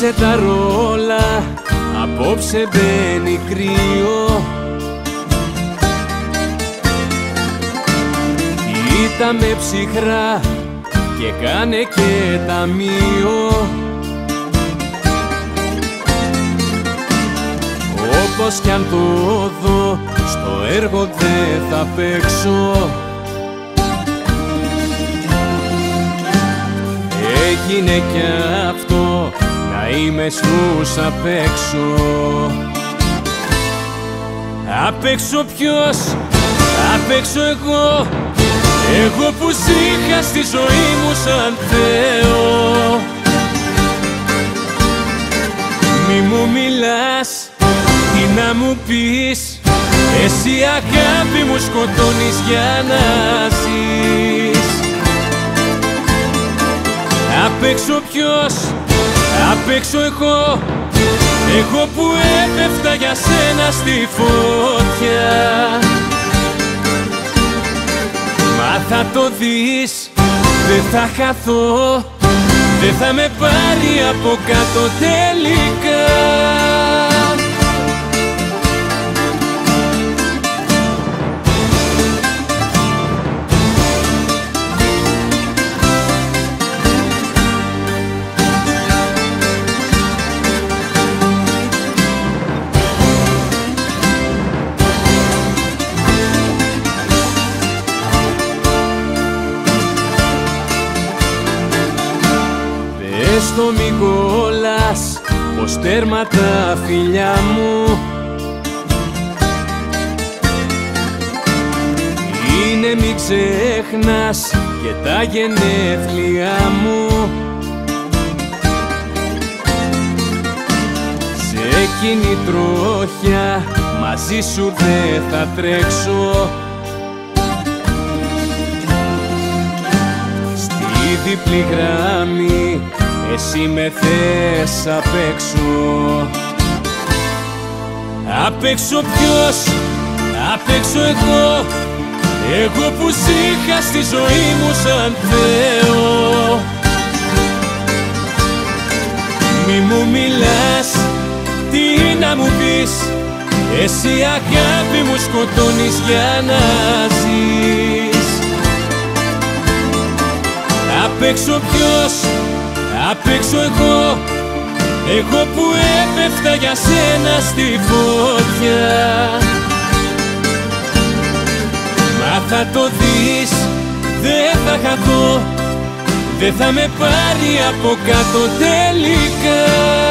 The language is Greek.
Άλλαξε τα ρόλα, απόψε μπαίνει κρύο. Κοίτα με ψυχρά και κάνε και ταμείο. Όπως κι αν το δω, στο έργο δεν θα παίξω. Έγινε κι αυτό, να είμαι σμούς απ' έξω. Απ' έξω ποιος, απ' έξω εγώ. Εγώ που ζήχα στη ζωή μου σαν Θεό. Μη μου μιλάς, τι να μου πεις. Εσύ αγάπη μου σκοτώνεις για να ζεις. Απ' έξω ποιος, απ' έξω εγώ Εγώ που έπεφτα για σένα στη φωτιά. Μα θα το δεις, δεν θα χαθώ Δεν θα με πάρει από κάτω τελικά Πες το μη κολλάς, πως τέρμα τα φιλιά μου. Είναι μη ξέχνας και τα γενέθλιά μου. Σε εκείνη τρόχια μαζί σου δεν θα τρέξω. Στη διπλή γράμμη εσύ με θες απ' έξω. Απ' έξω ποιος, απ' έξω εγώ. Εγώ που ζήχα στη ζωή μου σαν Θεό. Μη μου μιλάς, τι να μου πεις. Εσύ αγάπη μου σκοτώνεις για να ζεις. Απ' έξω ποιος, απ' έξω εγώ Εγώ που έπεφτα για σένα στη φωτιά. Μα θα το δεις, δεν θα χαθώ Δεν θα με πάρει από κάτω τελικά